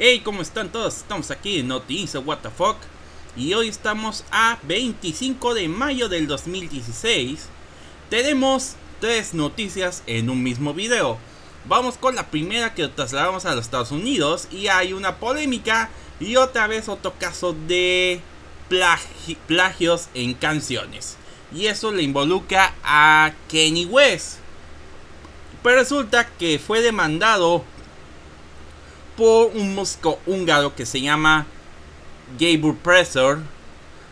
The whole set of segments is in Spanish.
Hey, ¿cómo están todos? Estamos aquí en Noticias What the Fuck y hoy estamos a 25 de mayo del 2016. Tenemos tres noticias en un mismo video. Vamos con la primera que trasladamos a los Estados Unidos y hay una polémica y otra vez otro caso de plagios en canciones. Y eso le involucra a Kenny West. Pero resulta que fue demandado por un músico húngaro que se llama Gabor Presser,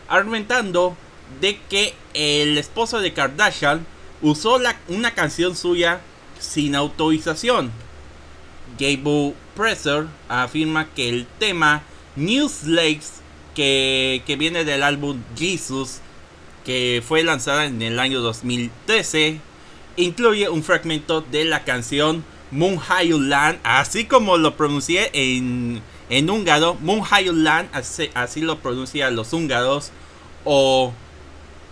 argumentando de que el esposo de Kardashian usó una canción suya sin autorización. Gabor Presser afirma que el tema New Slaves, que, que viene del álbum Jesus, que fue lanzada en el año 2013, incluye un fragmento de la canción Munhayulan, así como lo pronuncié en, en húngaro, Munhayulan, así, así lo pronuncian los húngaros, o,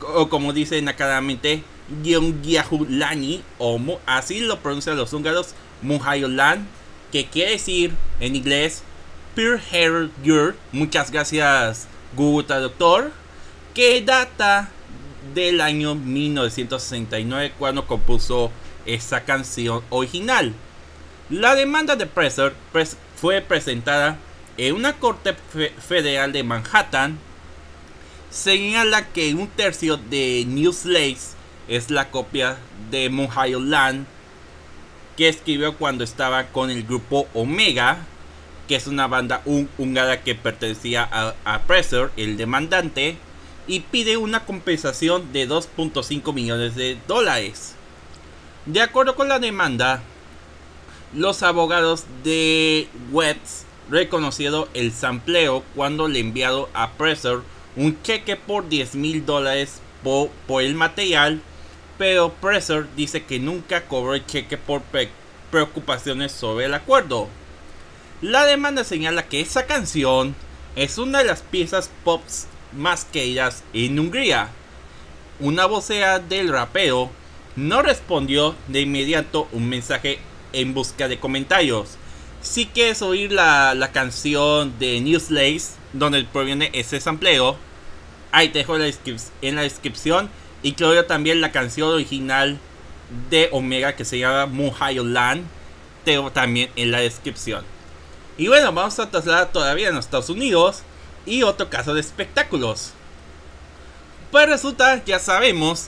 o como dicen acadamente, Gyongyahulani, o así lo pronuncian los húngaros, Munhayulan, que quiere decir en inglés Pure Hair Girl. Muchas gracias, Google Traductor, que data del año 1969 cuando compuso esa canción original. La demanda de Presser fue presentada en una corte federal de Manhattan. Señala que un tercio de New Slaves es la copia de Land que escribió cuando estaba con el grupo Omega, que es una banda húngara que pertenecía a, a Presser, el demandante, y pide una compensación de 2.5 millones de dólares. De acuerdo con la demanda, los abogados de Webs reconocieron el sampleo cuando le enviado a Presser un cheque por 10 mil dólares por, el material, pero Presser dice que nunca cobró el cheque por preocupaciones sobre el acuerdo. La demanda señala que esa canción es una de las piezas pop más queridas en Hungría. Una vocea del rapero no respondió de inmediato un mensaje en busca de comentarios. Si quieres oír la, canción de Newslays, donde proviene ese sampleo, ahí te dejo en la descripción. Y creo también la canción original de Omega que se llama Muhayo Land, tengo también en la descripción. Y bueno, vamos a trasladar todavía en los Estados Unidos y otro caso de espectáculos. Pues resulta, ya sabemos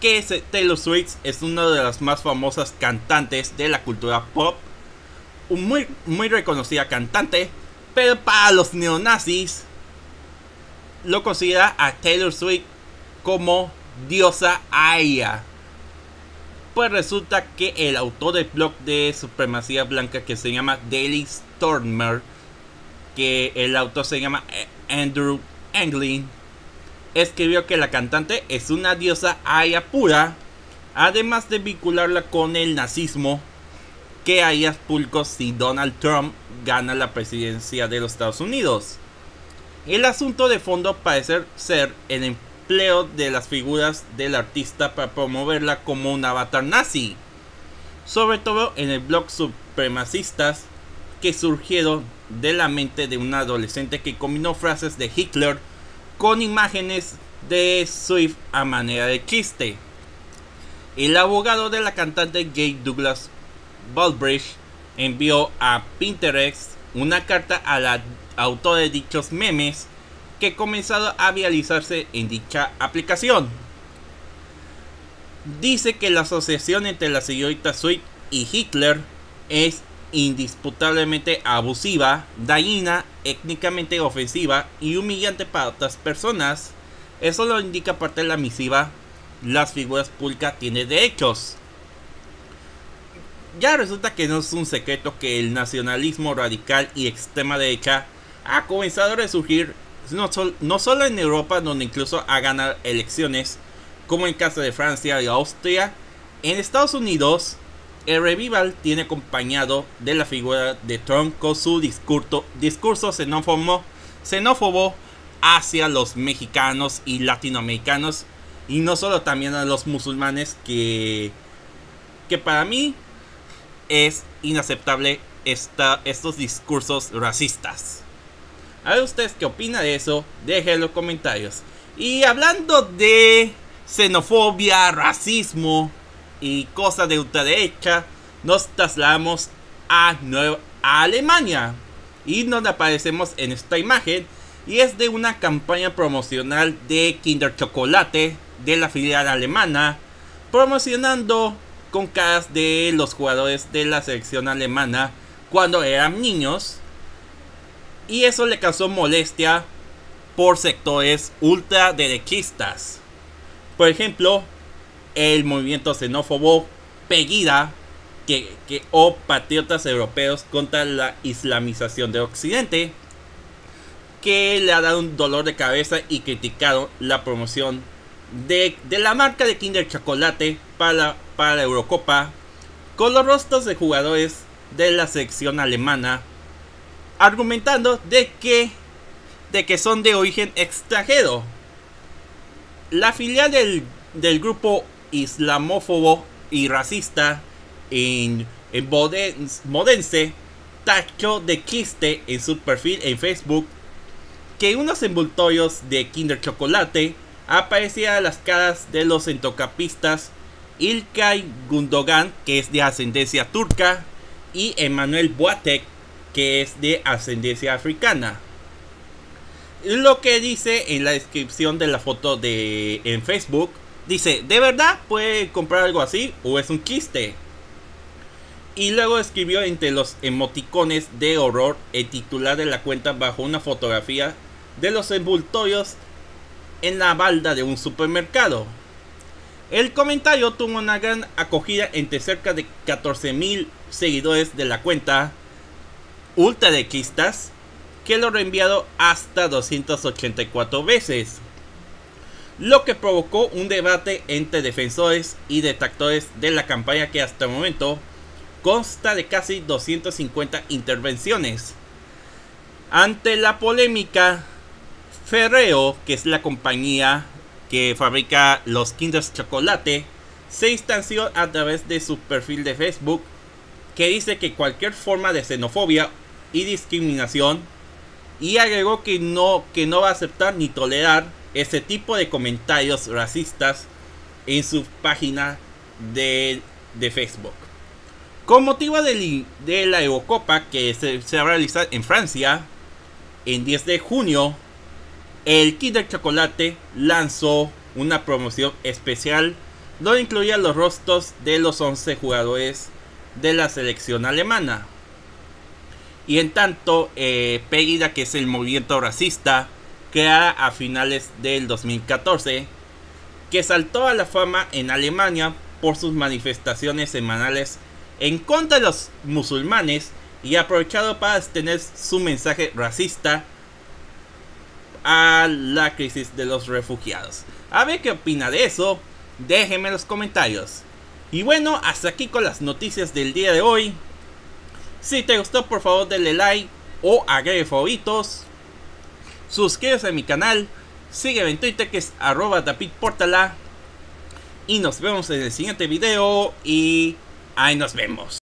que Taylor Swift es una de las más famosas cantantes de la cultura pop. Un muy, muy reconocida cantante, pero para los neonazis lo considera a Taylor Swift como diosa Aya. Pues resulta que el autor del blog de supremacía blanca que se llama Daily Stormer, que el autor se llama Andrew Anglin, escribió que la cantante es una diosa aya pura, además de vincularla con el nazismo, que hayas pulco si Donald Trump gana la presidencia de los Estados Unidos. El asunto de fondo parece ser el empleo de las figuras del artista para promoverla como un avatar nazi, sobre todo en el blog supremacistas que surgieron de la mente de un adolescente que combinó frases de Hitler con imágenes de Swift a manera de chiste. El abogado de la cantante Jake Douglas Baldbridge envió a Pinterest una carta a la autora de dichos memes que comenzado a realizarse en dicha aplicación. Dice que la asociación entre la señorita Swift y Hitler es indisputablemente abusiva, dañina, étnicamente ofensiva y humillante para otras personas. Eso lo indica parte de la misiva. Las figuras públicas tienen derechos. Ya resulta que no es un secreto que el nacionalismo radical y extrema derecha ha comenzado a resurgir no, no solo en Europa, donde incluso ha ganado elecciones, como en caso de Francia y Austria, en Estados Unidos el revival tiene acompañado de la figura de Trump con su discurso, discurso xenófobo, hacia los mexicanos y latinoamericanos y no solo también a los musulmanes que, que para mí es inaceptable estos discursos racistas. A ver ustedes qué opinan de eso, dejen en los comentarios. Y hablando de xenofobia, racismo y cosas de ultraderecha, nos trasladamos a, a Alemania. Y nos aparecemos en esta imagen. Y es de una campaña promocional de Kinder Chocolate de la filial alemana. Promocionando con caras de los jugadores de la selección alemana cuando eran niños. Y eso le causó molestia por sectores ultraderechistas. Por ejemplo, el movimiento xenófobo Pegida que, que, o patriotas europeos contra la islamización de Occidente, que le ha dado un dolor de cabeza y criticado la promoción de, la marca de Kinder Chocolate para, para Eurocopa, con los rostros de jugadores de la selección alemana, argumentando de que, de que son de origen extranjero. La filial del, del grupo islamófobo y racista en, en Modense tachó de quiste en su perfil en Facebook que unos envoltorios de Kinder Chocolate aparecían las caras de los centrocapistas Ilkay Gundogan, que es de ascendencia turca, y Emmanuel Boateng, que es de ascendencia africana. Lo que dice en la descripción de la foto de en Facebook, dice, ¿de verdad puede comprar algo así o es un quiste? Y luego escribió entre los emoticones de horror el titular de la cuenta bajo una fotografía de los envoltorios en la balda de un supermercado. El comentario tuvo una gran acogida entre cerca de 14.000 seguidores de la cuenta ultradequistas que lo reenviado hasta 284 veces, lo que provocó un debate entre defensores y detractores de la campaña que hasta el momento consta de casi 250 intervenciones. Ante la polémica, Ferreo, que es la compañía que fabrica los Kinder Chocolate, se instanció a través de su perfil de Facebook que dice que cualquier forma de xenofobia y discriminación y agregó que no, que no va a aceptar ni tolerar ese tipo de comentarios racistas en su página de, de Facebook. Con motivo de, de la Eurocopa que se, se va a realizar en Francia en 10 de junio, el Kinder Chocolate lanzó una promoción especial donde incluía los rostros de los 11 jugadores de la selección alemana. Y en tanto, eh, Pegida, que es el movimiento racista, creada a finales del 2014, que saltó a la fama en Alemania por sus manifestaciones semanales en contra de los musulmanes y aprovechado para tener su mensaje racista a la crisis de los refugiados. A ver qué opina de eso, déjenme en los comentarios. Y bueno, hasta aquí con las noticias del día de hoy. Si te gustó, por favor, denle like o agregue favoritos. Suscríbete a mi canal. Sígueme en Twitter que es arroba Portala. Y nos vemos en el siguiente video. Y ahí nos vemos.